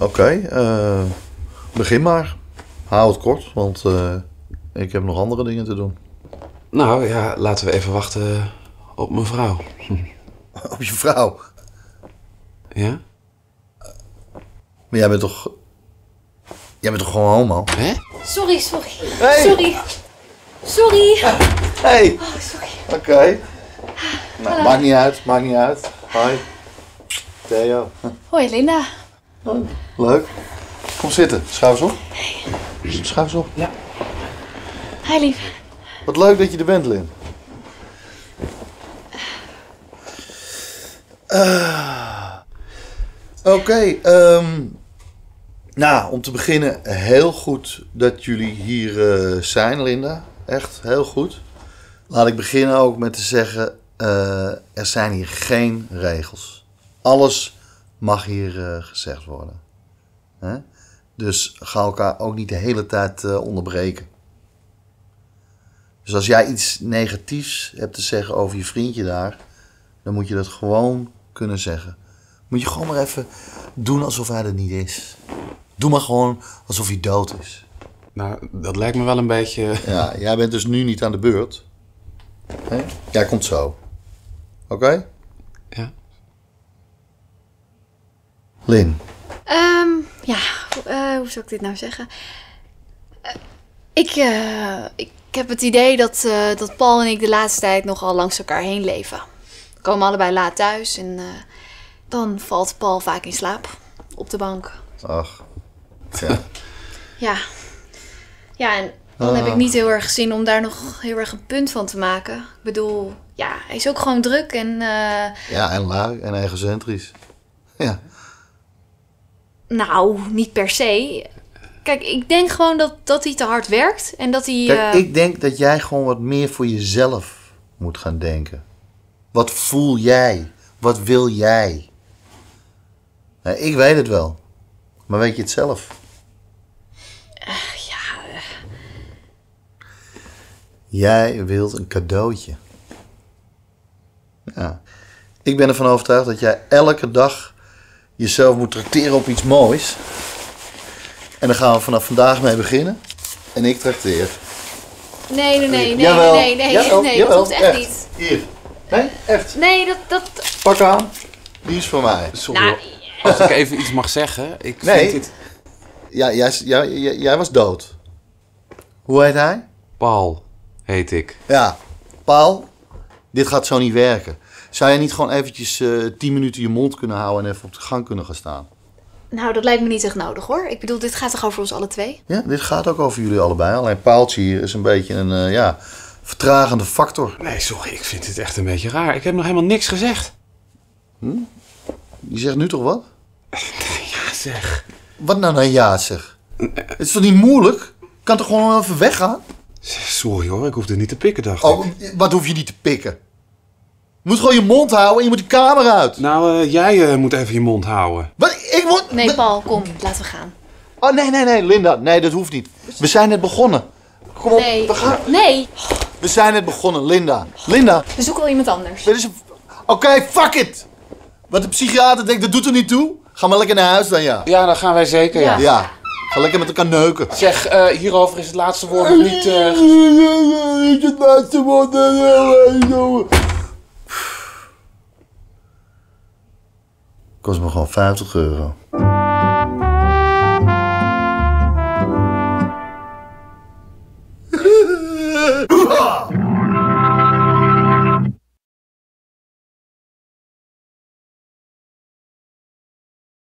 Oké, eh, begin maar. Hou het kort, want eh, ik heb nog andere dingen te doen. Nou ja, laten we even wachten op mevrouw. Op je vrouw. Ja? Maar jij bent toch... Jij bent toch gewoon homo? Hè? Sorry, sorry. Hey. Sorry. Sorry. Hey, Oh, sorry. oké. Nou, maakt niet uit, maakt niet uit. Hoi. Theo. Hoi, Linda. Leuk. Kom zitten, schuif eens op. Schuif eens op. Hi, lief. Wat leuk dat je er bent, Lin. Ah. Oké, ehm, nou, om te beginnen, heel goed dat jullie hier eh, zijn, Linda. Echt heel goed. Laat ik beginnen ook met te zeggen, eh, er zijn hier geen regels. Alles mag hier eh, gezegd worden. Hè? Dus ga elkaar ook niet de hele tijd eh, onderbreken. Dus als jij iets negatiefs hebt te zeggen over je vriendje daar, dan moet je dat gewoon kunnen zeggen. Moet je gewoon maar even doen alsof hij er niet is. Doe maar gewoon alsof hij dood is. Nou, dat lijkt me wel een beetje... Ja, jij bent dus nu niet aan de beurt. Hè? Jij komt zo. Oké? Lin. Ehm, ja, eh, hoe zou ik dit nou zeggen? Eh, ik, eh, ik heb het idee dat, dat Paul en ik de laatste tijd nogal langs elkaar heen leven. We komen allebei laat thuis en dan valt Paul vaak in slaap op de bank. Ach. Ja. Ja. Ja, en dan heb ik niet heel erg zin om daar nog heel erg een punt van te maken. Ik bedoel, ja, hij is ook gewoon druk en ja, en lui en egocentrisch. Ja. Nou, niet per se. Kijk, ik denk gewoon dat, dat hij te hard werkt en dat hij... Kijk, eh, ik denk dat jij gewoon wat meer voor jezelf moet gaan denken. Wat voel jij? Wat wil jij? Nou, ik weet het wel. Maar weet je het zelf? ja, eh, Jij wilt een cadeautje. Ja. Ik ben ervan overtuigd dat jij elke dag jezelf moet tracteren op iets moois. En daar gaan we vanaf vandaag mee beginnen. En ik trakteer. nee, nee, nee, nee, Jawel. nee, nee, Jawel, nee, jawel, dat hoeft echt niet. Hier. Nee, echt. Nee, dat, dat... Pak aan. Die is voor mij. Sorry Nou. Als ik even iets mag zeggen. Ik Nee. vind dit... Ja, jij, jij, jij, jij was dood. Hoe heet hij? Paul heet ik. Ja, Paul, dit gaat zo niet werken. Zou jij niet gewoon eventjes eh 10 minuten je mond kunnen houden en even op de gang kunnen gaan staan? nou, dat lijkt me niet echt nodig hoor. Ik bedoel, dit gaat toch over ons alle twee? Ja, dit gaat ook over jullie allebei. Alleen Paaltje hier is een beetje een eh, ja, vertragende factor. Nee, sorry, ik vind dit echt een beetje raar. Ik heb nog helemaal niks gezegd. Je zegt nu toch wat? Ja, zeg. Wat nou nou ja zeg? Het is toch niet moeilijk? Kan toch gewoon even weggaan? Sorry hoor, ik hoefde niet te pikken, dacht Oh, ik. wat hoef je niet te pikken? Je moet gewoon je mond houden en je moet de kamer uit. Nou, eh, jij eh, moet even je mond houden. Wat? Ik moet... Nee, Paul, kom, laten we gaan. Oh, nee, nee, nee, Linda. Nee, dat hoeft niet. We zijn net begonnen. Kom op, Nee, we gaan... nee, We zijn net begonnen, Linda. Linda, we zoeken wel iemand anders. dit is een... Oké, fuck it! Wat de psychiater denkt, dat doet er niet toe. Ga maar lekker naar huis dan, ja. Ja, dan gaan wij zeker, ja. Ja. Ja, ga lekker met elkaar neuken. Zeg, eh, hierover is het laatste woord nog niet... eh, Het laatste woord. Kost me gewoon 50 euro.